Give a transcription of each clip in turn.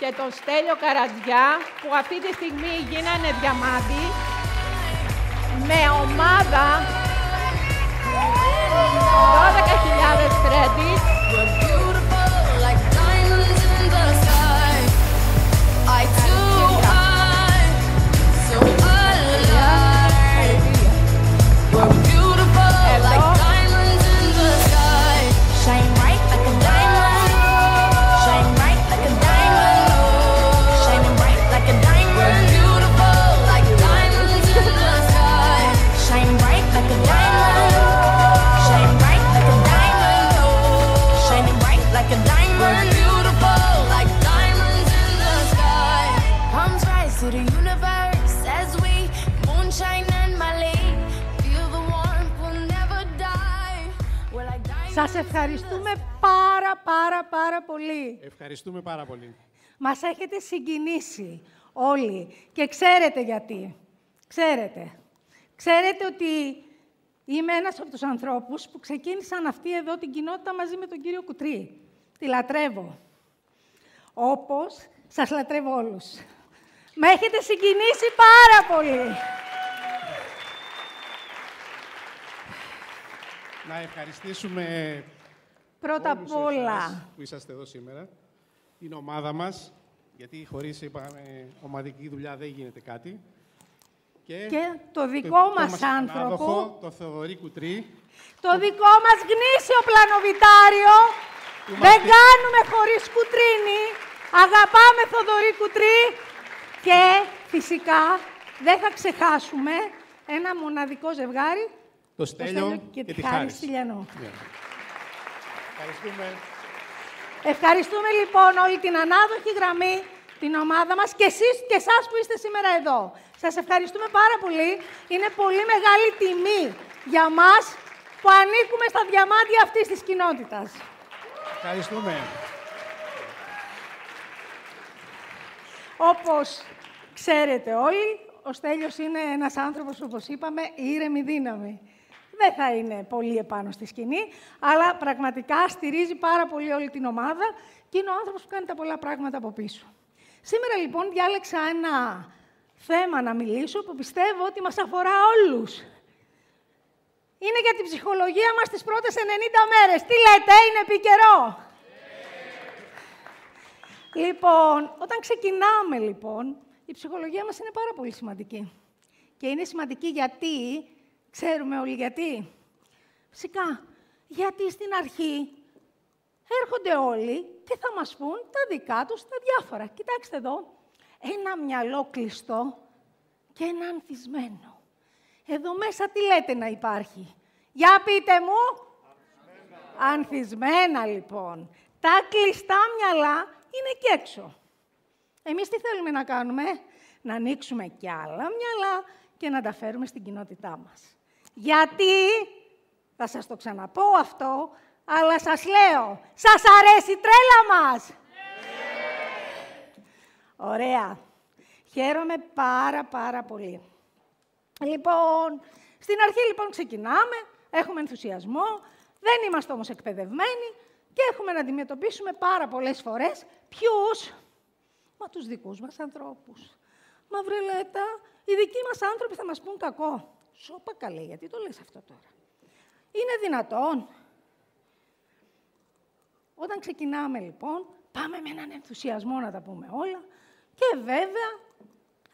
και τον Στέλιο Καρατζιά, που αυτή τη στιγμή γίνανε διαμάντι, με ομάδα 12.000 credits. Σας ευχαριστούμε πάρα πάρα πάρα πολύ. Ευχαριστούμε πάρα πολύ. Μας έχετε συγκινήσει όλοι. Και ξέρετε γιατί. Ξέρετε. Ξέρετε ότι είμαι ένας από τους ανθρώπους που ξεκίνησαν αυτή εδώ την κοινότητα μαζί με τον κύριο Κουτρί. Τη λατρεύω. Όπως σας λατρεύω όλους. Με έχετε συγκινήσει πάρα πολύ. Να ευχαριστήσουμε Πρώτα όλους απ' όλα, εσάς που είσαστε εδώ σήμερα, την ομάδα μας, γιατί χωρίς είπαμε, ομαδική δουλειά δεν γίνεται κάτι. Και το δικό μας άνθρωπο. ανάδοχο, το Θεοδωρή Κουτρί, το δικό μας γνήσιο πλανοβιτάριο. Που Δεν μας- κάνουμε χωρίς κουτρίνη. Αγαπάμε Θοδωρή Κουτρί. Και φυσικά δεν θα ξεχάσουμε ένα μοναδικό ζευγάρι. Το Στέλιο και, και τη τη Χάρη Χάρη. Στυλιανού. Ναι. Ευχαριστούμε. Ευχαριστούμε λοιπόν όλη την ανάδοχη γραμμή, την ομάδα μας και εσείς και εσάς που είστε σήμερα εδώ. Σας ευχαριστούμε πάρα πολύ. Είναι πολύ μεγάλη τιμή για μας που ανήκουμε στα διαμάντια αυτής της κοινότητας. Ευχαριστούμε. Όπως ξέρετε όλοι, ο Στέλιος είναι ένας άνθρωπος, όπως είπαμε, ήρεμη δύναμη. Δεν θα είναι πολύ επάνω στη σκηνή, αλλά πραγματικά στηρίζει πάρα πολύ όλη την ομάδα και είναι ο άνθρωπος που κάνει τα πολλά πράγματα από πίσω. Σήμερα λοιπόν διάλεξα ένα θέμα να μιλήσω που πιστεύω ότι μας αφορά όλους. Είναι για την ψυχολογία μας τις πρώτες 90 μέρες. Τι λέτε, είναι επικαιρό. Λοιπόν, όταν ξεκινάμε λοιπόν, η ψυχολογία μας είναι πάρα πολύ σημαντική. Και είναι σημαντική γιατί, ξέρουμε όλοι γιατί. Φυσικά, γιατί στην αρχή έρχονται όλοι και θα μας πούν τα δικά τους τα διάφορα. Κοιτάξτε εδώ, ένα μυαλό κλειστό και ένα ανθισμένο. Εδώ μέσα τι λέτε να υπάρχει; Για πείτε μου. Ανθισμένα λοιπόν. Τα κλειστά μυαλά είναι και έξω. Εμείς τι θέλουμε να κάνουμε, να ανοίξουμε κι άλλα μυαλά και να τα φέρουμε στην κοινότητά μας. Γιατί, θα σας το ξαναπώ αυτό, αλλά σας λέω, σας αρέσει η τρέλα μας. Ωραία. Χαίρομαι πάρα πάρα πολύ. Λοιπόν, στην αρχή λοιπόν ξεκινάμε, έχουμε ενθουσιασμό, δεν είμαστε όμως εκπαιδευμένοι και έχουμε να αντιμετωπίσουμε πάρα πολλές φορές ποιους, μα τους δικούς μας ανθρώπους. Μα βρελέτα, οι δικοί μας άνθρωποι θα μας πούν κακό. Σώπα καλέ, γιατί το λες αυτό τώρα. Είναι δυνατόν. Όταν ξεκινάμε λοιπόν, πάμε με έναν ενθουσιασμό να τα πούμε όλα και βέβαια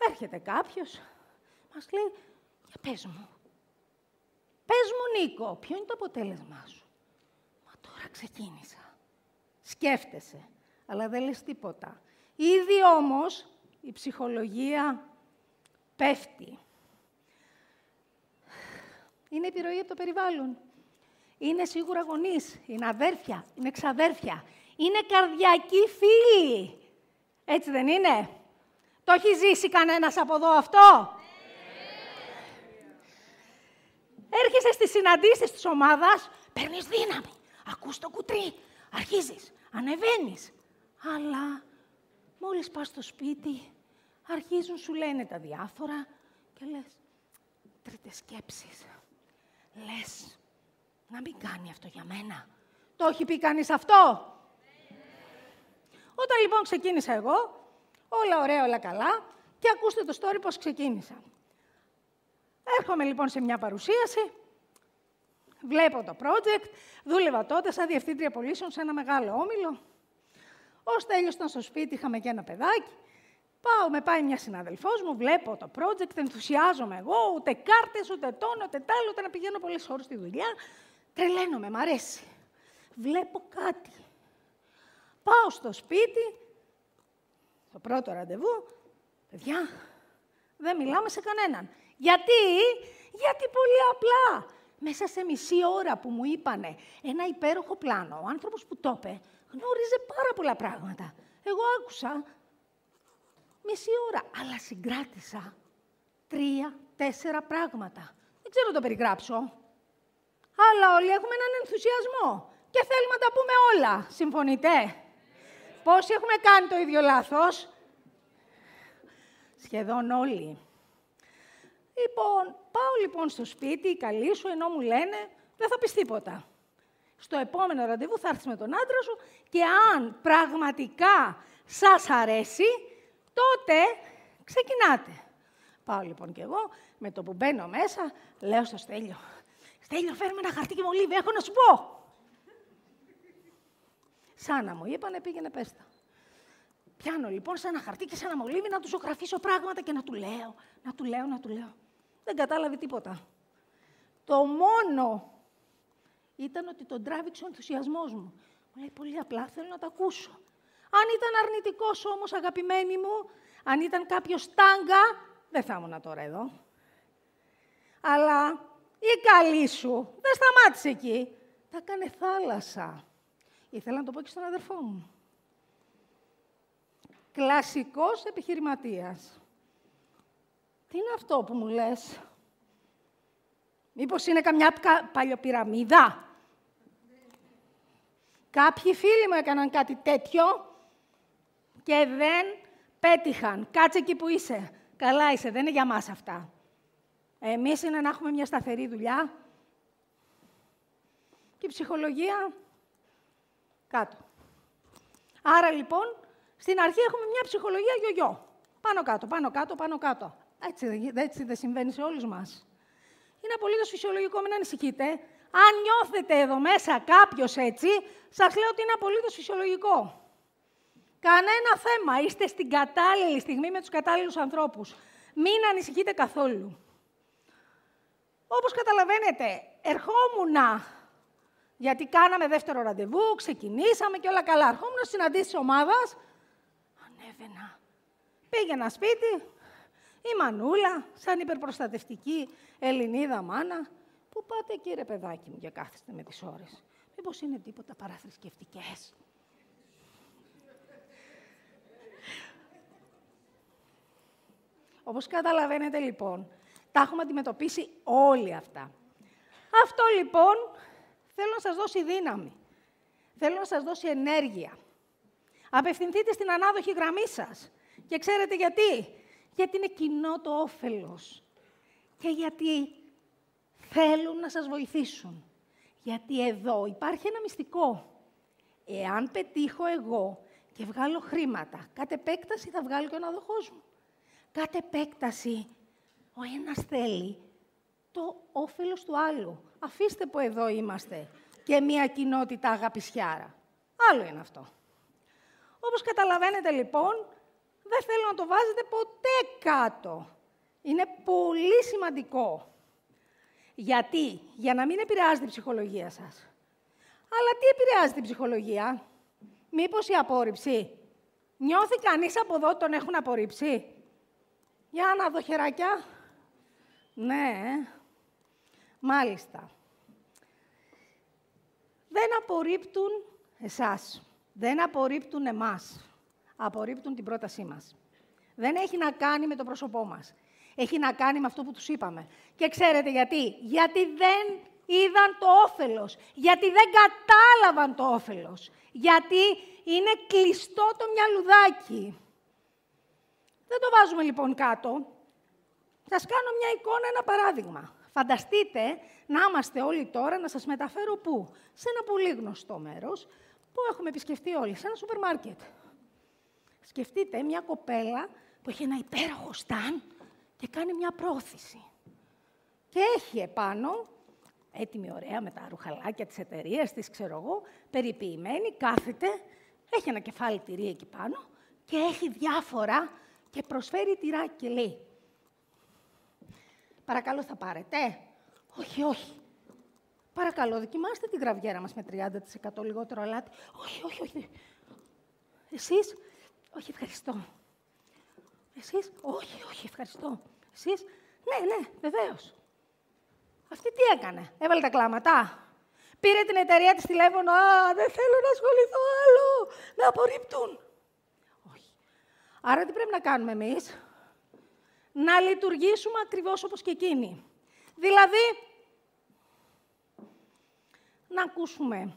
έρχεται κάποιος, μας λέει, για πες μου, πες μου Νίκο, ποιο είναι το αποτέλεσμά σου. Μα τώρα ξεκίνησα. Σκέφτεσαι, αλλά δεν λες τίποτα. Ήδη όμως η ψυχολογία πέφτει. Είναι επιρροή από το περιβάλλον. Είναι σίγουρα γονείς, είναι αδέρφια, είναι ξαδέρφια, είναι καρδιακοί φίλοι. Έτσι δεν είναι; Το έχει ζήσει κανένας από εδώ αυτό; Έρχεσαι στις συναντήσεις της ομάδας, παίρνεις δύναμη. Ακούς το κουτρί, αρχίζεις, ανεβαίνεις. Αλλά μόλις πας στο σπίτι, αρχίζουν σου λένε τα διάφορα και λες, τρίτες σκέψεις. Λες, να μην κάνει αυτό για μένα. Το έχει πει κανείς αυτό; Όταν λοιπόν ξεκίνησα εγώ, όλα ωραία, όλα καλά, και ακούστε το story πώς ξεκίνησα. Έρχομαι λοιπόν σε μια παρουσίαση, βλέπω το project, δούλευα τότε σαν διευθύντρια πωλήσεων σε ένα μεγάλο όμιλο. Ω τέλειος ήταν στο σπίτι, είχαμε και ένα παιδάκι. Πάω, με πάει μια συναδελφό μου, βλέπω το project, ενθουσιάζομαι εγώ, ούτε κάρτες, ούτε τόνο, ούτε τ' άλλο, ούτε να πηγαίνω πολλές ώρες στη δουλειά. Τρελαίνομαι, μ' αρέσει. Βλέπω κάτι. Πάω στο σπίτι, το πρώτο ραντεβού, παιδιά, δεν μιλάμε σε κανέναν. Γιατί, γιατί πολύ απλά. Μέσα σε μισή ώρα που μου είπανε ένα υπέροχο πλάνο, ο άνθρωπος που το είπε, γνώριζε πάρα πολλά πράγματα. Εγώ άκουσα μισή ώρα, αλλά συγκράτησα τρία, τέσσερα πράγματα. Δεν ξέρω να το περιγράψω. Αλλά όλοι έχουμε έναν ενθουσιασμό και θέλουμε να τα πούμε όλα. Συμφωνείτε; Πόσοι έχουμε κάνει το ίδιο λάθος; Σχεδόν όλοι. Λοιπόν, πάω λοιπόν στο σπίτι, καλή σου, ενώ μου λένε, δεν θα πεις τίποτα. Στο επόμενο ραντεβού θα έρθεις με τον άντρα σου και αν πραγματικά σας αρέσει, τότε ξεκινάτε. Πάω λοιπόν κι εγώ, με το που μπαίνω μέσα, λέω στο Στέλιο, Στέλιο, φέρουμε ένα χαρτί και μολύβι, έχω να σου πω. Σαν να μου είπανε, πήγαινε πέστα. Πιάνω λοιπόν σε ένα χαρτί και σε ένα μολύβι να τους ζωγραφίσω πράγματα και να του λέω, να του λέω, να του λέω. Δεν κατάλαβε τίποτα. Το μόνο ήταν ότι τον τράβηξε ο ενθουσιασμός μου. Μου λέει πολύ απλά, θέλω να το ακούσω. Αν ήταν αρνητικός όμως, αγαπημένη μου, αν ήταν κάποιος τάγκα, δεν θα ήμουν τώρα εδώ. Αλλά η καλή σου δεν σταμάτησε εκεί. Τα έκανε θάλασσα. Ήθελα να το πω και στον αδερφό μου. Κλασικός επιχειρηματίας. Τι είναι αυτό που μου λες; Μήπως είναι καμιά παλιοπυραμίδα; Κάποιοι φίλοι μου έκαναν κάτι τέτοιο και δεν πέτυχαν. Κάτσε εκεί που είσαι. Καλά είσαι, δεν είναι για μας αυτά. Εμείς είναι να έχουμε μια σταθερή δουλειά. Και η ψυχολογία κάτω. Άρα λοιπόν, στην αρχή έχουμε μια ψυχολογία γιογιό. Πάνω κάτω, πάνω κάτω, πάνω κάτω. Έτσι, έτσι δεν συμβαίνει σε όλους μας. Είναι απολύτως φυσιολογικό, μην ανησυχείτε. Αν νιώθετε εδώ μέσα κάποιος έτσι, σας λέω ότι είναι απολύτως φυσιολογικό. Κανένα θέμα. Είστε στην κατάλληλη στιγμή με τους κατάλληλους ανθρώπους. Μην ανησυχείτε καθόλου. Όπως καταλαβαίνετε, ερχόμουν γιατί κάναμε δεύτερο ραντεβού, ξεκινήσαμε και όλα καλά. Ερχόμουν συναντήσεις ομάδας. Ανέβαινα. Πήγαινα σπίτι, η Μανούλα, σαν υπερπροστατευτική Ελληνίδα μάνα. Πού πάτε κύριε παιδάκι μου για κάθεστε με τις ώρες. Μήπως είναι τίποτα παραθρησκευτικές. Όπως καταλαβαίνετε λοιπόν, τα έχουμε αντιμετωπίσει όλοι αυτά. Αυτό λοιπόν θέλω να σας δώσει δύναμη. Θέλω να σας δώσει ενέργεια. Απευθυνθείτε στην ανάδοχη γραμμή σας. Και ξέρετε γιατί; Γιατί είναι κοινό το όφελος. Και γιατί θέλουν να σας βοηθήσουν. Γιατί εδώ υπάρχει ένα μυστικό. Εάν πετύχω εγώ και βγάλω χρήματα, κατ' επέκταση θα βγάλω και ο αναδοχός μου. Κατ' επέκταση, ο ένας θέλει το όφελος του άλλου. Αφήστε που εδώ είμαστε και μια κοινότητα αγαπησιάρα. Άλλο είναι αυτό. Όπως καταλαβαίνετε λοιπόν, δεν θέλω να το βάζετε ποτέ κάτω. Είναι πολύ σημαντικό. Γιατί, για να μην επηρεάζει την ψυχολογία σας. Αλλά τι επηρεάζει την ψυχολογία, μήπως η απόρριψη; Νιώθει κανείς από εδώ τον έχουν απορρίψει; Για να δω χεράκια. Ναι, μάλιστα. Δεν απορρίπτουν εσάς. Δεν απορρίπτουν εμάς. Απορρίπτουν την πρότασή μας. Δεν έχει να κάνει με το πρόσωπό μας. Έχει να κάνει με αυτό που τους είπαμε. Και ξέρετε γιατί. Γιατί δεν είδαν το όφελος. Γιατί δεν κατάλαβαν το όφελος. Γιατί είναι κλειστό το μυαλουδάκι. Δεν το βάζουμε λοιπόν κάτω. Σας κάνω μια εικόνα, ένα παράδειγμα. Φανταστείτε να είμαστε όλοι τώρα, να σας μεταφέρω πού; Σε ένα πολύ γνωστό μέρος, που έχουμε επισκεφτεί όλοι, σε ένα σούπερ μάρκετ. Σκεφτείτε μια κοπέλα που έχει ένα υπέροχο σταν και κάνει μια πρόθεση. Και έχει επάνω, έτοιμη ωραία με τα ρουχαλάκια της εταιρείας της, ξέρω εγώ, περιποιημένη, κάθεται, έχει ένα κεφάλι τυρί εκεί πάνω και έχει διάφορα και προσφέρει τυράκι και λέει «Παρακαλώ θα πάρετε». «Όχι, όχι». «Παρακαλώ, δοκιμάστε την γραβιέρα μας με 30% λιγότερο αλάτι». «Όχι, όχι, όχι». «Εσείς» «Όχι, ευχαριστώ». «Εσείς» «Όχι, όχι, ευχαριστώ». «Εσείς» «Ναι, ναι, βεβαίως». Αυτή τι έκανε, έβαλε τα κλάματα. Πήρε την εταιρεία της τηλέφωνο, «Α, δεν θέλω να ασχοληθώ άλλο, με απορρίπτουν». Όχι. Άρα τι πρέπει να κάνουμε εμείς, να λειτουργήσουμε ακριβώς όπως και εκείνοι. Δηλαδή, να ακούσουμε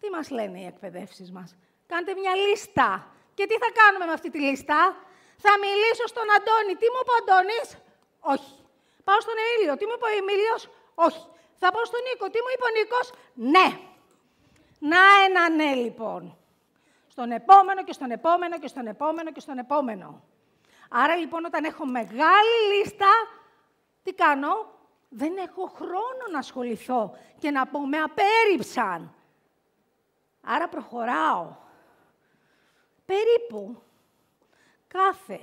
τι μας λένε οι εκπαιδεύσεις μας; Κάντε μια λίστα. Και τι θα κάνουμε με αυτή τη λίστα; Θα μιλήσω στον Αντώνη. Τι μου είπε ο Αντώνης; Όχι. Πάω στον Εμίλιο. Τι μου είπε ο Εμίλιος; Όχι. Θα πάω στον Νίκο. Τι μου είπε ο Νίκος; Ναι. Να ένα ναι, λοιπόν. Στον επόμενο και στον επόμενο και στον επόμενο και στον επόμενο. Άρα, λοιπόν, όταν έχω μεγάλη λίστα, τι κάνω; Δεν έχω χρόνο να ασχοληθώ και να πω με απέρριψαν. Άρα προχωράω. Περίπου κάθε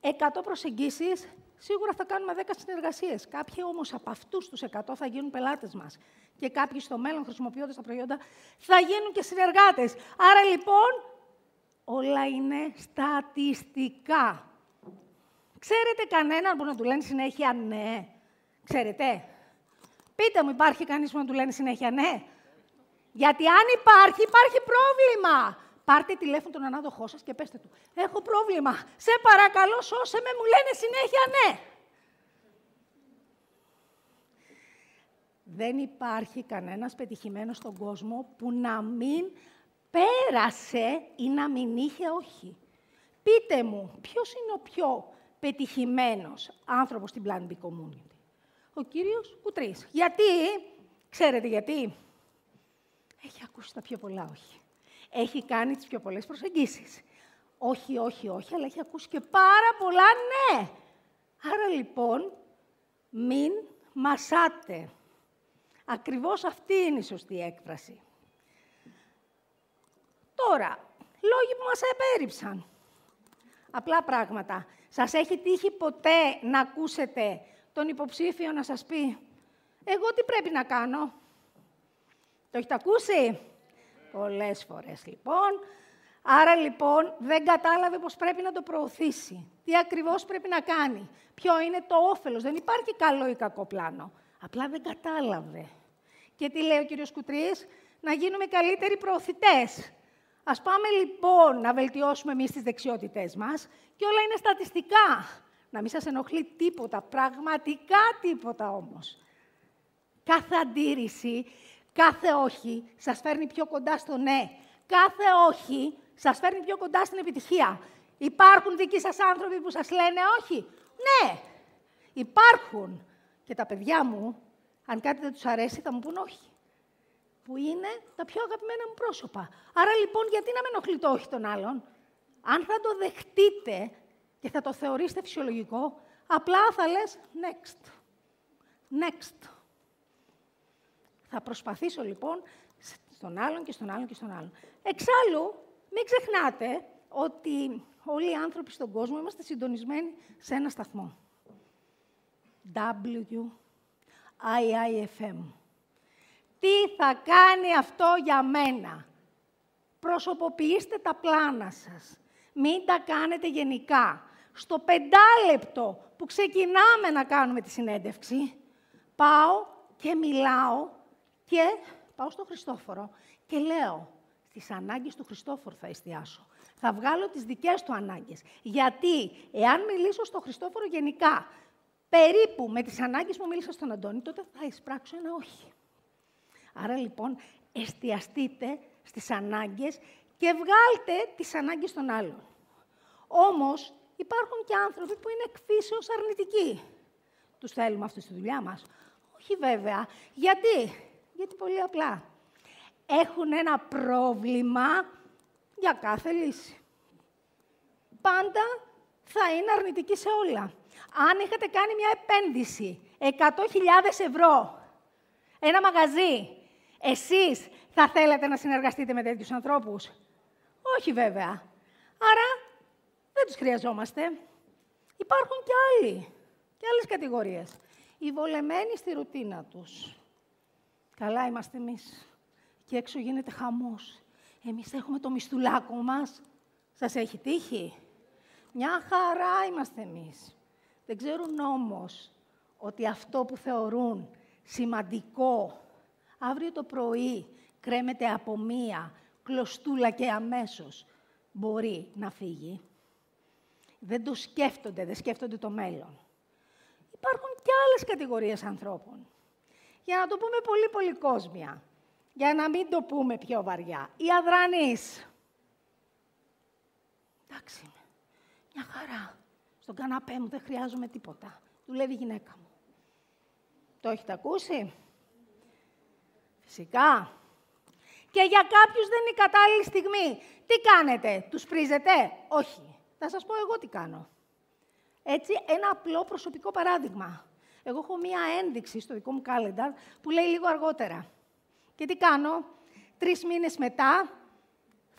100 προσεγγίσεις σίγουρα θα κάνουμε 10 συνεργασίες. Κάποιοι όμως από αυτούς τους 100 θα γίνουν πελάτες μας. Και κάποιοι στο μέλλον χρησιμοποιώντας τα προϊόντα θα γίνουν και συνεργάτες. Άρα λοιπόν όλα είναι στατιστικά. Ξέρετε κανέναν που να του λένε συνέχεια ναι; Ξέρετε; Πείτε μου, υπάρχει κανείς που να του λένε συνέχεια ναι; Γιατί αν υπάρχει, υπάρχει πρόβλημα. Πάρτε τηλέφωνο τον ανάδοχό σας και πέστε του. Έχω πρόβλημα. Σε παρακαλώ, σώσε με, μου λένε συνέχεια ναι. Δεν υπάρχει κανένας πετυχημένος στον κόσμο που να μην πέρασε ή να μην είχε όχι. Πείτε μου, ποιος είναι ο πιο πετυχημένος άνθρωπος στην Plan B Community; Ο κύριος Κουτρής. Γιατί, ξέρετε γιατί, έχει ακούσει τα πιο πολλά όχι. Έχει κάνει τις πιο πολλές προσεγγίσεις. Όχι, όχι, όχι, αλλά έχει ακούσει και πάρα πολλά ναι. Άρα λοιπόν, μην μασάτε. Ακριβώς αυτή είναι η σωστή έκφραση. Τώρα, λόγοι που μας επέριψαν. Απλά πράγματα. Σας έχει τύχει ποτέ να ακούσετε τον υποψήφιο να σας πει «Εγώ τι πρέπει να κάνω» Το έχετε ακούσει; Πολλές φορές, λοιπόν. Άρα, λοιπόν, δεν κατάλαβε πώς πρέπει να το προωθήσει. Τι ακριβώς πρέπει να κάνει. Ποιο είναι το όφελος. Δεν υπάρχει καλό ή κακό πλάνο. Απλά δεν κατάλαβε. Και τι λέει ο κύριος Κουτρής; Να γίνουμε καλύτεροι προωθητές. Ας πάμε, λοιπόν, να βελτιώσουμε εμείς τις δεξιότητές μας. Και όλα είναι στατιστικά. Να μην σας ενοχλεί τίποτα. Πραγματικά τίποτα όμως. Κάθε αντίρρηση Κάθε όχι σας φέρνει πιο κοντά στο ναι. Κάθε όχι σας φέρνει πιο κοντά στην επιτυχία. Υπάρχουν δικοί σας άνθρωποι που σας λένε όχι. Ναι, υπάρχουν. Και τα παιδιά μου, αν κάτι δεν τους αρέσει, θα μου πούν όχι. Που είναι τα πιο αγαπημένα μου πρόσωπα. Άρα λοιπόν, γιατί να με ενοχλεί το όχι των άλλων. Αν θα το δεχτείτε και θα το θεωρήσετε φυσιολογικό, απλά θα λες next. Next. Θα προσπαθήσω λοιπόν στον άλλον και στον άλλον και στον άλλον. Εξάλλου, μην ξεχνάτε ότι όλοι οι άνθρωποι στον κόσμο είμαστε συντονισμένοι σε ένα σταθμό. W-I-I-F-M. Τι θα κάνει αυτό για μένα; Προσωποποιήστε τα πλάνα σας. Μην τα κάνετε γενικά. Στο πεντάλεπτο που ξεκινάμε να κάνουμε τη συνέντευξη, πάω και μιλάω και πάω στο Χριστόφορο και λέω, στις ανάγκες του Χριστόφορου θα εστιάσω. Θα βγάλω τις δικές του ανάγκες. Γιατί, εάν μιλήσω στο Χριστόφορο γενικά, περίπου με τις ανάγκες που μίλησα στον Αντώνη, τότε θα εισπράξω ένα όχι. Άρα, λοιπόν, εστιαστείτε στις ανάγκες και βγάλτε τις ανάγκες των άλλων. Όμως, υπάρχουν και άνθρωποι που είναι εκφύσεως αρνητικοί. Τους θέλουμε αυτούς στη δουλειά μας. Όχι βέβαια. Γιατί; Γιατί πολύ απλά. Έχουν ένα πρόβλημα για κάθε λύση. πάντα θα είναι αρνητική σε όλα. Αν είχατε κάνει μια επένδυση 100.000 ευρώ, ένα μαγαζί, εσείς θα θέλετε να συνεργαστείτε με τέτοιους ανθρώπους; Όχι βέβαια. Άρα δεν τους χρειαζόμαστε. Υπάρχουν και άλλοι, και άλλες κατηγορίες. Οι βολεμένοι στη ρουτίνα τους. Καλά είμαστε εμείς. Και έξω γίνεται χαμός. Εμείς έχουμε το μισθουλάκο μας. Σας έχει τύχει; Μια χαρά είμαστε εμείς. Δεν ξέρουν όμως ότι αυτό που θεωρούν σημαντικό αύριο το πρωί κρέμεται από μία κλωστούλα και αμέσως μπορεί να φύγει. Δεν το σκέφτονται, δεν σκέφτονται το μέλλον. Υπάρχουν και άλλες κατηγορίες ανθρώπων. Για να το πούμε πολύ πολύ κόσμια, για να μην το πούμε πιο βαριά. Οι αδρανείς. Εντάξει, μια χαρά. Στον καναπέ μου δεν χρειάζομαι τίποτα. Δουλεύει η γυναίκα μου. Το έχετε ακούσει; Φυσικά. Και για κάποιους δεν είναι η κατάλληλη στιγμή. Τι κάνετε, τους πρίζετε; Όχι. Θα σας πω εγώ τι κάνω. Έτσι, ένα απλό προσωπικό παράδειγμα. Εγώ έχω μία ένδειξη στο δικό μου calendar που λέει λίγο αργότερα. Και τι κάνω, τρεις μήνες μετά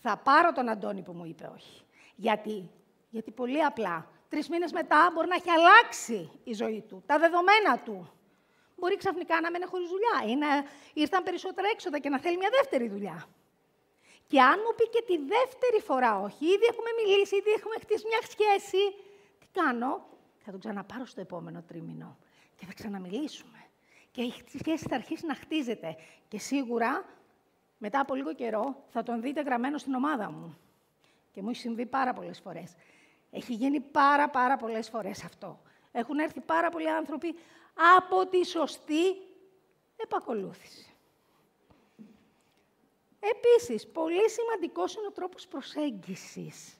θα πάρω τον Αντώνη που μου είπε όχι. Γιατί, γιατί πολύ απλά, τρεις μήνες μετά μπορεί να έχει αλλάξει η ζωή του, τα δεδομένα του. Μπορεί ξαφνικά να μένει χωρίς δουλειά ή να ήρθαν περισσότερα έξοδα και να θέλει μια δεύτερη δουλειά. Και αν μου πει και τη δεύτερη φορά όχι, ήδη έχουμε μιλήσει, ήδη έχουμε χτίσει μια σχέση, τι κάνω, θα τον ξαναπάρω στο επόμενο τρίμηνο και θα ξαναμιλήσουμε. Και η σχέση θα αρχίσει να χτίζεται. Και σίγουρα, μετά από λίγο καιρό, θα τον δείτε γραμμένο στην ομάδα μου. Και μου έχει συμβεί πάρα πολλές φορές. Έχει γίνει πάρα πάρα πολλές φορές αυτό. Έχουν έρθει πάρα πολλοί άνθρωποι από τη σωστή επακολούθηση. Επίσης, πολύ σημαντικός είναι ο τρόπος προσέγγισης.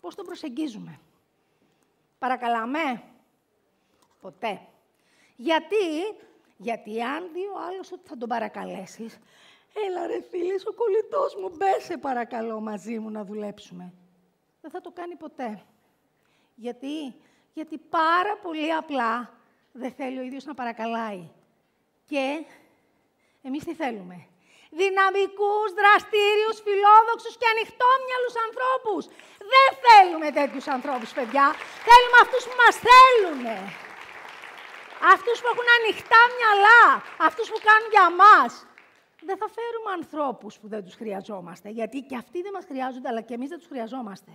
Πώς τον προσεγγίζουμε; Παρακαλάμε. Ποτέ. Γιατί, γιατί αν δει ο άλλος ότι θα τον παρακαλέσεις, έλα ρε φίλη, ο κολλητός μου, μπε σε παρακαλώ μαζί μου να δουλέψουμε. Δεν θα το κάνει ποτέ. Γιατί, γιατί πάρα πολύ απλά δεν θέλει ο ίδιος να παρακαλάει. Και εμείς τι θέλουμε. Δυναμικούς, δραστήριους, φιλόδοξους και ανοιχτόμυαλους ανθρώπους. Δεν θέλουμε τέτοιους ανθρώπους, παιδιά. Θέλουμε αυτούς που μας θέλουν. Αυτούς που έχουν ανοιχτά μυαλά. Αυτούς που κάνουν για μας. Δεν θα φέρουμε ανθρώπους που δεν τους χρειαζόμαστε. Γιατί και αυτοί δεν μας χρειάζονται, αλλά και εμείς δεν τους χρειαζόμαστε.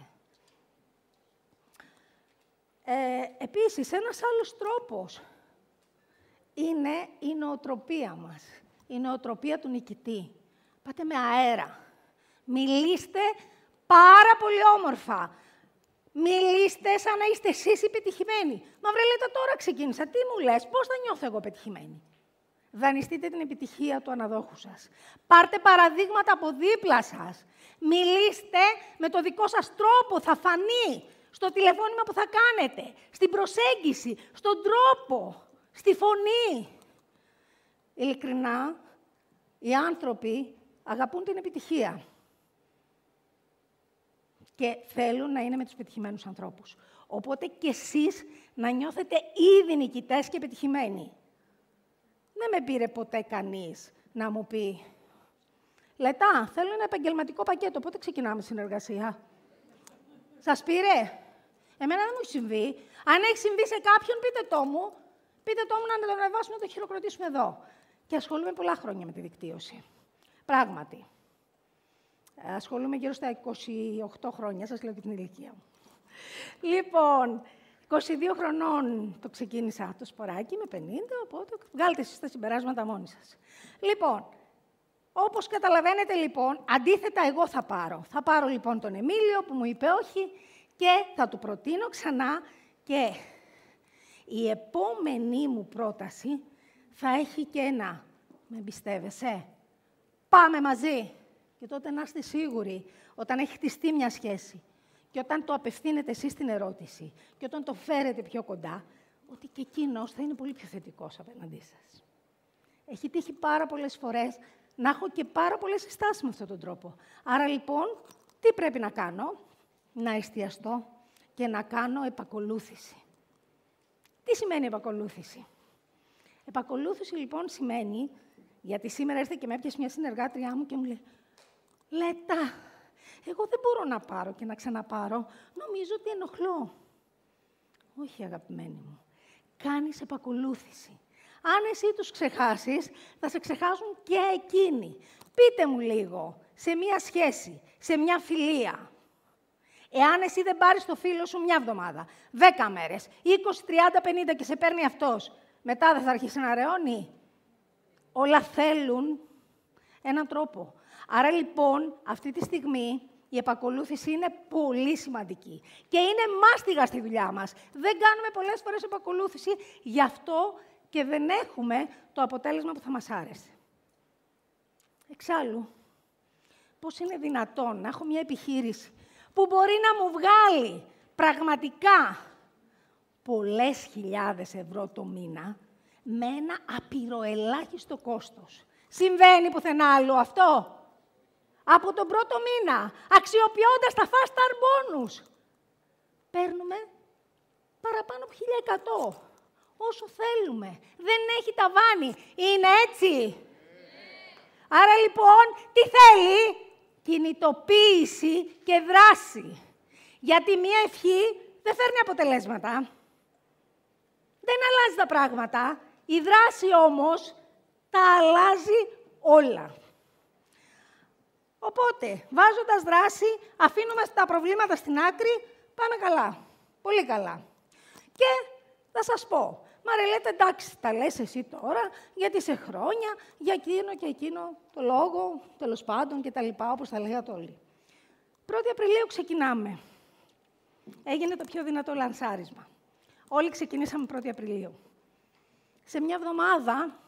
Ε, επίσης, ένας άλλος τρόπος είναι η νοοτροπία μας. Η νοοτροπία του νικητή. Πάτε με αέρα. Μιλήστε πάρα πολύ όμορφα. Μιλήστε σαν να είστε εσείς επιτυχημένοι. Μα βρε λέτε τώρα ξεκίνησα. Τι μου λες, πώς θα νιώθω εγώ πετυχημένη; Δανειστείτε την επιτυχία του αναδόχου σας. Πάρτε παραδείγματα από δίπλα σας. Μιλήστε με το δικό σας τρόπο, θα φανεί στο τηλεφώνημα που θα κάνετε, στην προσέγγιση, στον τρόπο, στη φωνή. Ειλικρινά, οι άνθρωποι αγαπούν την επιτυχία και θέλουν να είναι με τους πετυχημένους ανθρώπους. Οπότε και εσείς να νιώθετε ήδη νικητές και πετυχημένοι. Δεν με πήρε ποτέ κανείς να μου πει «Λετά, θέλω ένα επαγγελματικό πακέτο, πότε ξεκινάμε συνεργασία» Σας πήρε. Εμένα δεν μου έχει συμβεί. Αν έχει συμβεί σε κάποιον, πείτε το μου. Πείτε το μου να το ανεβάσουμε να το χειροκροτήσουμε εδώ. Και ασχολούμαι πολλά χρόνια με τη δικτύωση. Πράγματι. Ασχολούμαι γύρω στα 28 χρόνια, σας λέω και την ηλικία μου. Λοιπόν, 22 χρονών το ξεκίνησα το σποράκι, με 50, οπότε βγάλτε εσείς τα συμπεράσματα μόνοι σας. Λοιπόν, όπως καταλαβαίνετε λοιπόν, αντίθετα εγώ θα πάρω. Θα πάρω λοιπόν τον Εμίλιο που μου είπε όχι και θα του προτείνω ξανά και η επόμενη μου πρόταση θα έχει και ένα «Με εμπιστεύεσαι» Πάμε μαζί. Και τότε να είστε σίγουροι, όταν έχει χτιστεί μια σχέση και όταν το απευθύνετε εσείς στην ερώτηση και όταν το φέρετε πιο κοντά, ότι και εκείνος θα είναι πολύ πιο θετικός απέναντί σας. Έχει τύχει πάρα πολλές φορές να έχω και πάρα πολλές συστάσεις με αυτόν τον τρόπο. Άρα λοιπόν, τι πρέπει να κάνω, να εστιαστώ και να κάνω επακολούθηση. Τι σημαίνει επακολούθηση; Επακολούθηση λοιπόν σημαίνει, γιατί σήμερα έρθει και με έπιασε μια συνεργάτριά μου και μου λέει «Λέτα, εγώ δεν μπορώ να πάρω και να ξαναπάρω, νομίζω ότι ενοχλώ». Όχι αγαπημένη μου, κάνεις επακολούθηση. Αν εσύ τους ξεχάσεις, θα σε ξεχάσουν και εκείνοι. Πείτε μου λίγο, σε μία σχέση, σε μία φιλία. Εάν εσύ δεν πάρεις το φίλο σου μια εβδομάδα, 10 μέρες, 20, 30, 50 και σε παίρνει αυτός, μετά δεν θα αρχίσει να ρεώνει. Όλα θέλουν έναν τρόπο. Άρα λοιπόν, αυτή τη στιγμή η επακολούθηση είναι πολύ σημαντική. Και είναι μάστιγα στη δουλειά μας. Δεν κάνουμε πολλές φορές επακολούθηση, γι' αυτό και δεν έχουμε το αποτέλεσμα που θα μας άρεσε. Εξάλλου, πώς είναι δυνατόν να έχω μια επιχείρηση που μπορεί να μου βγάλει πραγματικά πολλές χιλιάδες ευρώ το μήνα με ένα απειροελάχιστο κόστος. Συμβαίνει πουθενά άλλο αυτό; Από τον πρώτο μήνα, αξιοποιώντας τα fast star bonus, παίρνουμε παραπάνω από 1.100. Όσο θέλουμε. Δεν έχει ταβάνι. Είναι έτσι. Άρα λοιπόν, τι θέλει; Κινητοποίηση και δράση. Γιατί μία ευχή δεν φέρνει αποτελέσματα. Δεν αλλάζει τα πράγματα. Η δράση όμως τα αλλάζει όλα. Οπότε, βάζοντας δράση, αφήνουμε τα προβλήματα στην άκρη, πάμε καλά. Πολύ καλά. Και θα σας πω, Μα ρε, λέτε, εντάξει, τα λες εσύ τώρα, γιατί σε χρόνια, για εκείνο και εκείνο το λόγο, τέλος πάντων και τα λοιπά, όπως τα λέγατε όλοι. 1η Απριλίου ξεκινάμε. Έγινε το πιο δυνατό λανσάρισμα. Όλοι ξεκινήσαμε 1η Απριλίου. Σε μια εβδομάδα,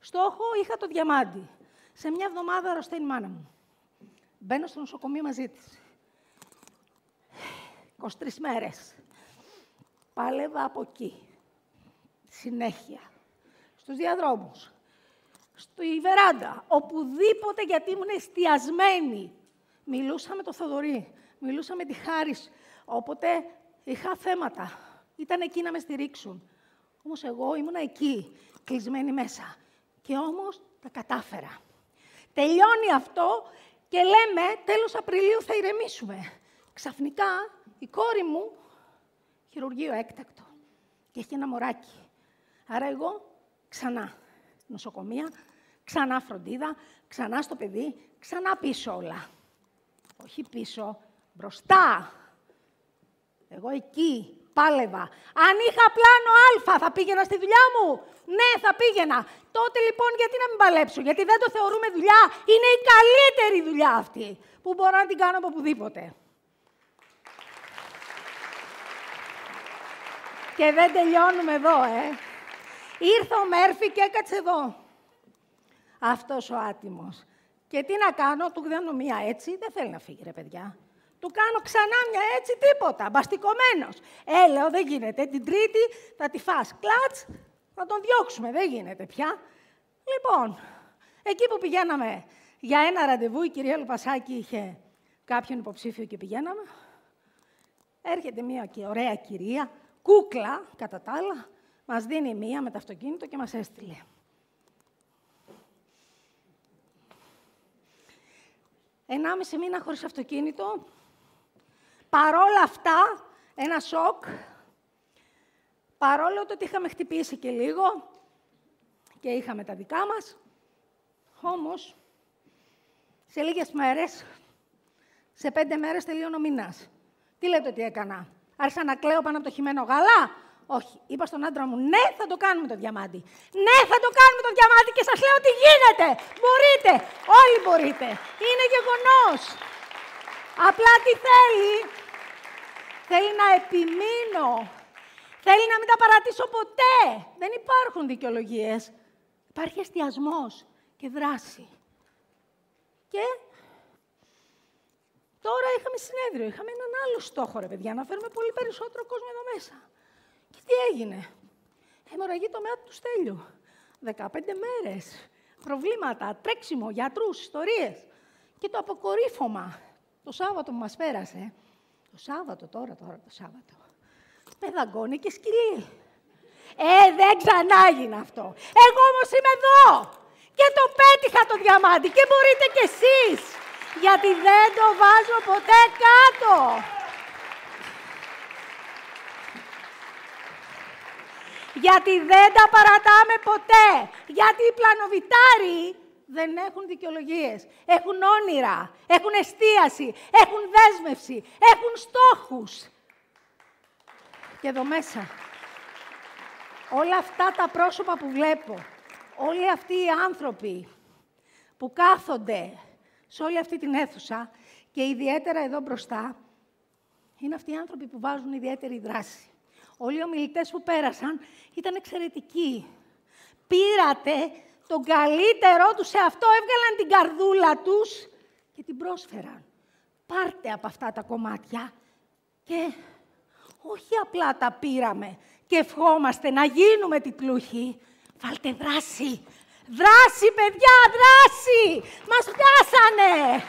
στόχο είχα το διαμάντι. Σε μια εβδομάδα αρρωσταίνει η μάνα μου. Μπαίνω στο νοσοκομείο μαζί της. 23 μέρες. Πάλευα από εκεί συνέχεια. Στους διαδρόμους, στη βεράντα, οπουδήποτε γιατί ήμουν εστιασμένη. Μιλούσα με το Θοδωρή, μιλούσα με τη Χάρης, όποτε είχα θέματα. Ήταν εκεί να με στηρίξουν. Όμως εγώ ήμουν εκεί, κλεισμένη μέσα. Και όμως τα κατάφερα. Τελειώνει αυτό και λέμε τέλος Απριλίου θα ηρεμήσουμε. Ξαφνικά η κόρη μου, χειρουργείο έκτακτο, και έχει ένα μωράκι. Άρα εγώ ξανά νοσοκομεία, ξανά φροντίδα, ξανά στο παιδί, ξανά πίσω όλα. Όχι πίσω, μπροστά. Εγώ εκεί πάλευα. Αν είχα πλάνο Α, θα πήγαινα στη δουλειά μου. Ναι, θα πήγαινα. Τότε λοιπόν γιατί να μην παλέψω, γιατί δεν το θεωρούμε δουλειά. Είναι η καλύτερη δουλειά αυτή που μπορώ να την κάνω από οπουδήποτε. Και δεν τελειώνουμε εδώ, ε. Ήρθε ο Μέρφυ και έκατσε εδώ. Αυτός ο άτιμος. Και τι να κάνω, του δίνω μία έτσι, δεν θέλει να φύγει ρε παιδιά. Του κάνω ξανά μια έτσι, τίποτα, μπαστικωμένος. Ε, λέω, δεν γίνεται. Την τρίτη θα τη φας κλατς, θα τον διώξουμε, δεν γίνεται πια. Λοιπόν, εκεί που πηγαίναμε για ένα ραντεβού, η κυρία Λουπασάκη είχε κάποιον υποψήφιο και πηγαίναμε. Έρχεται μια και ωραία κυρία, κούκλα κατά τα άλλα, μας δίνει μία με το αυτοκίνητο και μας έστειλε. Ενάμιση μήνα χωρίς αυτοκίνητο. Παρόλα αυτά, ένα σοκ. Παρόλο ότι είχαμε χτυπήσει και λίγο και είχαμε τα δικά μας, όμως, σε λίγες μέρες, σε πέντε μέρες τελείωνε ο μήνας. Τι λέτε ότι έκανα; Άρχισα να κλαίω πάνω από το χειμένο γάλα. Όχι. Είπα στον άντρα μου, ναι, θα το κάνουμε το διαμάντι. Ναι, θα το κάνουμε το διαμάντι και σας λέω ότι γίνεται. Μπορείτε. Όλοι μπορείτε. Είναι γεγονός. Απλά τι θέλει. Θέλει να επιμείνω. Θέλει να μην τα παρατήσω ποτέ. Δεν υπάρχουν δικαιολογίες. Υπάρχει εστιασμός και δράση. Και τώρα είχαμε συνέδριο. Είχαμε έναν άλλο στόχο, ρε παιδιά, να φέρουμε πολύ περισσότερο κόσμο εδώ μέσα. Και τι έγινε; Αιμορραγή το μέατο του στέλιου. 15 μέρες. Προβλήματα, τρέξιμο, γιατρούς, ιστορίες. Και το αποκορύφωμα το Σάββατο που μας πέρασε Το Σάββατο, τώρα, τώρα το Σάββατο. Με δαγκώνει και σκυλί. Ε, δεν ξανάγινε αυτό. Εγώ όμως είμαι εδώ. Και το πέτυχα το διαμάντι και μπορείτε κι εσείς. Γιατί δεν το βάζω ποτέ κάτω. Γιατί δεν τα παρατάμε ποτέ. Γιατί οι πλανοβιτάροι δεν έχουν δικαιολογίες. Έχουν όνειρα, έχουν εστίαση, έχουν δέσμευση, έχουν στόχους. Και εδώ μέσα, όλα αυτά τα πρόσωπα που βλέπω, όλοι αυτοί οι άνθρωποι που κάθονται σε όλη αυτή την αίθουσα και ιδιαίτερα εδώ μπροστά, είναι αυτοί οι άνθρωποι που βάζουν ιδιαίτερη δράση. Όλοι οι ομιλητές που πέρασαν ήταν εξαιρετικοί. Πήρατε τον καλύτερό τους σε αυτό, έβγαλαν την καρδούλα τους και την πρόσφεραν. Πάρτε από αυτά τα κομμάτια και όχι απλά τα πήραμε και ευχόμαστε να γίνουμε τιτλούχοι. Βάλτε δράση. Δράση, παιδιά, δράση! Μας πιάσανε!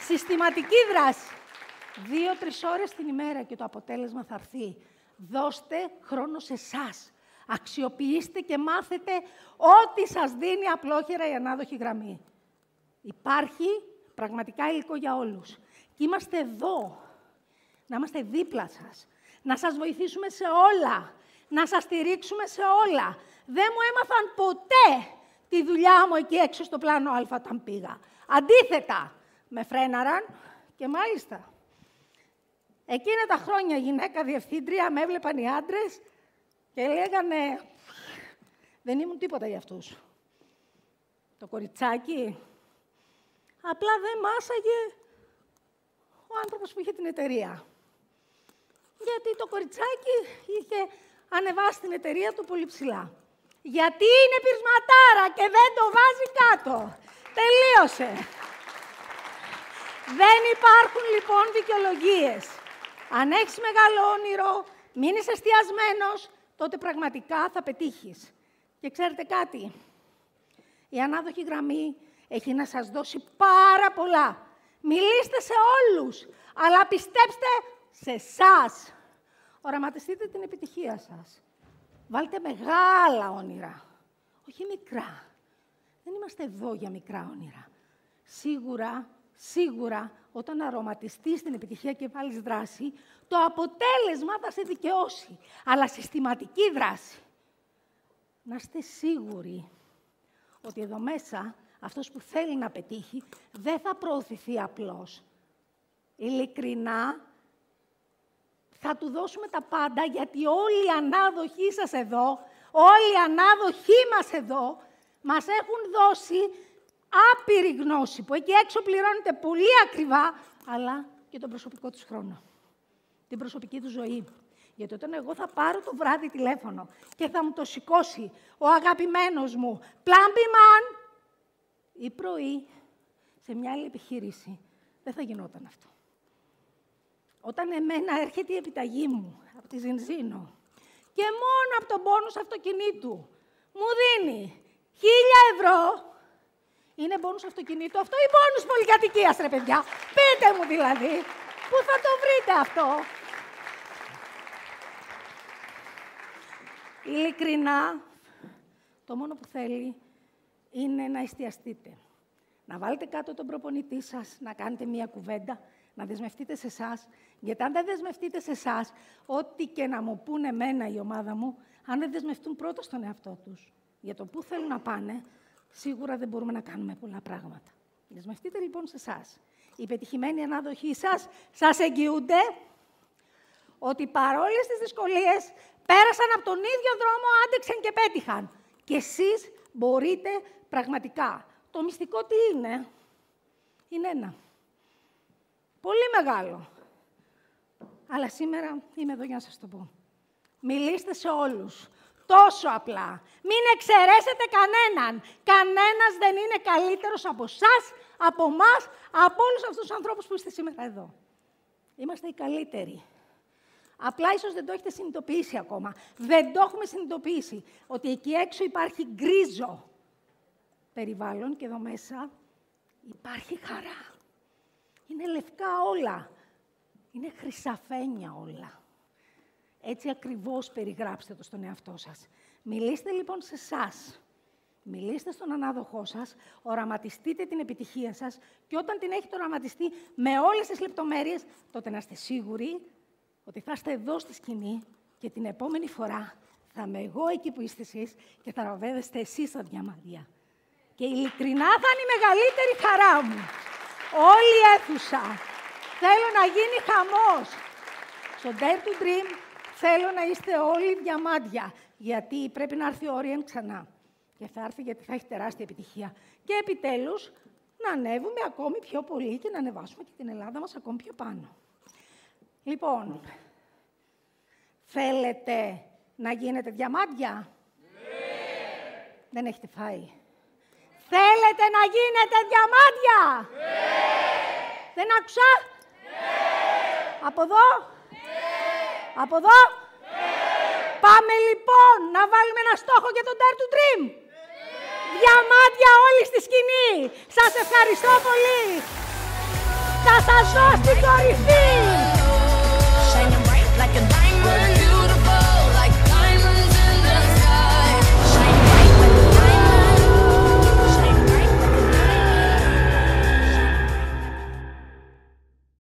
Συστηματική δράση. Δύο-τρεις ώρες την ημέρα και το αποτέλεσμα θα έρθει. Δώστε χρόνο σε εσάς. Αξιοποιήστε και μάθετε ό,τι σας δίνει απλόχερα η ανάδοχη γραμμή. Υπάρχει πραγματικά υλικό για όλους. Και είμαστε εδώ, να είμαστε δίπλα σας, να σας βοηθήσουμε σε όλα, να σας στηρίξουμε σε όλα. Δεν μου έμαθαν ποτέ τη δουλειά μου εκεί έξω στο πλάνο Α όταν πήγα. Αντίθετα, με φρέναραν και μάλιστα. Εκείνα τα χρόνια γυναίκα διευθύντρια με έβλεπαν οι άντρες και λέγανε, δεν ήμουν τίποτα για αυτούς. Το κοριτσάκι, απλά δεν μάσαγε ο άνθρωπος που είχε την εταιρεία. Γιατί το κοριτσάκι είχε ανεβάσει την εταιρεία του πολύ ψηλά. Γιατί είναι πεισματάρα και δεν το βάζει κάτω. Τελείωσε. Δεν υπάρχουν λοιπόν δικαιολογίες. Αν έχεις μεγάλο όνειρο, μείνεις εστιασμένος, τότε πραγματικά θα πετύχεις. Και ξέρετε κάτι, η ανάδοχη γραμμή έχει να σας δώσει πάρα πολλά. Μιλήστε σε όλους, αλλά πιστέψτε σε εσά. Οραματιστείτε την επιτυχία σας. Βάλτε μεγάλα όνειρα, όχι μικρά. Δεν είμαστε εδώ για μικρά όνειρα. Σίγουρα, σίγουρα, όταν αρωματιστείς την επιτυχία και βάλεις δράση, το αποτέλεσμα θα σε δικαιώσει. Αλλά συστηματική δράση. Να είστε σίγουροι ότι εδώ μέσα αυτός που θέλει να πετύχει δεν θα προωθηθεί απλώς. Ειλικρινά θα του δώσουμε τα πάντα γιατί όλοι οι ανάδοχοί σας εδώ, όλοι οι ανάδοχοί μας εδώ, μας έχουν δώσει άπειρη γνώση που εκεί έξω πληρώνεται πολύ ακριβά, αλλά και τον προσωπικό τους χρόνο την προσωπική τους ζωή. Γιατί όταν εγώ θα πάρω το βράδυ τηλέφωνο και θα μου το σηκώσει ο αγαπημένος μου Plan B Man ή πρωί σε μια άλλη επιχείρηση, δεν θα γινόταν αυτό. Όταν εμένα έρχεται η επιταγή μου από τη Ζινζίνο και μόνο από τον πόνους αυτοκινήτου μου δίνει χίλια ευρώ, είναι πόνους αυτοκινήτου αυτό ή πόνους πολυκατοικίας, ρε παιδιά. Πείτε μου δηλαδή, πού θα το βρείτε αυτό; Ειλικρινά, το μόνο που θέλει είναι να εστιαστείτε. Να βάλετε κάτω τον προπονητή σας, να κάνετε μία κουβέντα, να δεσμευτείτε σε εσάς. Γιατί αν δεν δεσμευτείτε σε εσάς, ό,τι και να μου πούνε εμένα η ομάδα μου, αν δεν δεσμευτούν πρώτα στον εαυτό τους για το πού θέλουν να πάνε, σίγουρα δεν μπορούμε να κάνουμε πολλά πράγματα. Δεσμευτείτε λοιπόν σε εσάς. Οι πετυχημένοι ανάδοχοί σας σας εγγυούνται ότι παρόλες τις δυσκολίες πέρασαν από τον ίδιο δρόμο, άντεξαν και πέτυχαν. Και εσείς μπορείτε πραγματικά. Το μυστικό τι είναι; Είναι ένα. Πολύ μεγάλο. Αλλά σήμερα είμαι εδώ για να σας το πω. Μιλήστε σε όλους. Τόσο απλά. Μην εξαιρέσετε κανέναν. Κανένας δεν είναι καλύτερος από εσά, από εμά, από όλους αυτούς τους ανθρώπους που είστε σήμερα εδώ. Είμαστε οι καλύτεροι. Απλά ίσως δεν το έχετε συνειδητοποιήσει ακόμα. Δεν το έχουμε συνειδητοποιήσει. Ότι εκεί έξω υπάρχει γκρίζο περιβάλλον και εδώ μέσα υπάρχει χαρά. Είναι λευκά όλα. Είναι χρυσαφένια όλα. Έτσι ακριβώς περιγράψτε το στον εαυτό σας. Μιλήστε λοιπόν σε εσά. Μιλήστε στον ανάδοχό σας, οραματιστείτε την επιτυχία σας και όταν την έχετε οραματιστεί με όλες τις λεπτομέρειες, τότε να είστε σίγουροι ότι θα είστε εδώ στη σκηνή και την επόμενη φορά θα είμαι εγώ εκεί που είστε εσείς και θα ραβεύεστε εσείς στα διαμάντια. Και ειλικρινά θα είναι η μεγαλύτερη χαρά μου. Όλη η αίθουσα. Θέλω να γίνει χαμός. Στο Dare to Dream θέλω να είστε όλοι διαμάντια. Γιατί πρέπει να έρθει ο Orient ξανά. Και θα έρθει γιατί θα έχει τεράστια επιτυχία. Και επιτέλους να ανέβουμε ακόμη πιο πολύ και να ανεβάσουμε και την Ελλάδα μας ακόμη πιο πάνω. Λοιπόν, θέλετε να γίνετε διαμάντια; Δεν έχετε φάει. Θέλετε να γίνετε διαμάντια; Δεν άκουσα; Από εδώ; Από εδώ. Πάμε λοιπόν να βάλουμε ένα στόχο για τον Dare to Dream. Διαμάντια όλοι στη σκηνή. Σας ευχαριστώ πολύ. Θα σας δω στην κορυφή.